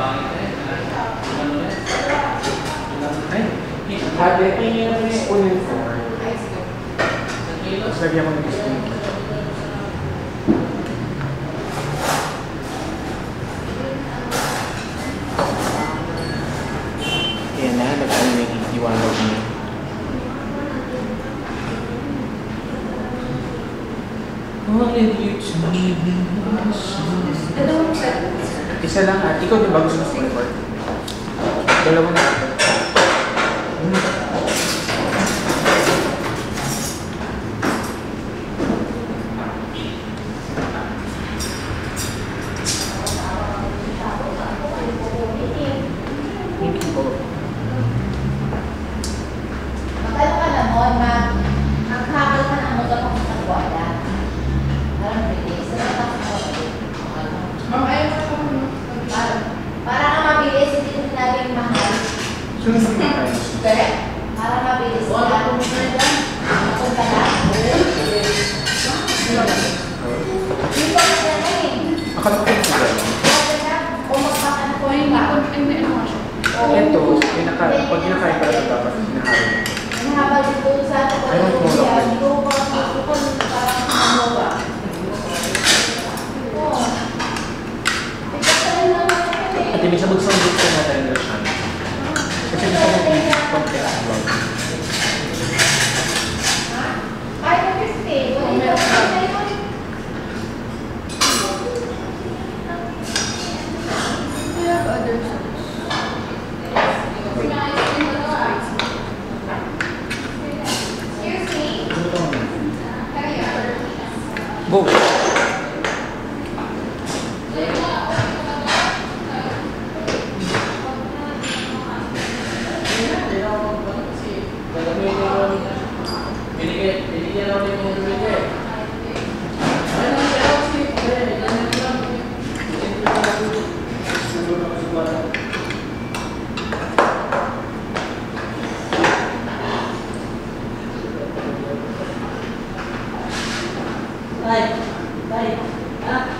I pahingin you to be my. Isa lang at ikaw din ba gusto mo fork? Dalawa na. Thank you po. Magkano ka na mo, ma? Ang kakal ka na mo sa mga sa kwada. Parang bilis. Sa mga sa kwada. Ma'am, ayaw ka pa mo. Para, para ka mabilis, hindi ko sinabing mahal. Sino sa mga tayo? Correct? Para mabilis. Wala ko mo na dyan. Punta na. Hindi ko na eh. Akala ko na. O magpapano ko yung hindi ko, ba? ay, may ano nga siya. Ito, pinaka, pag kinakain pala ito dapat hinahalo. Nahabal dito sa lang. Hindi ko pa gusto ko parang ano ba? Oo. Ikaw ka ゴール。Gracias. đây. Đây. Đó.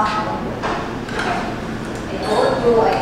joy.